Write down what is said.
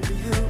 baby, you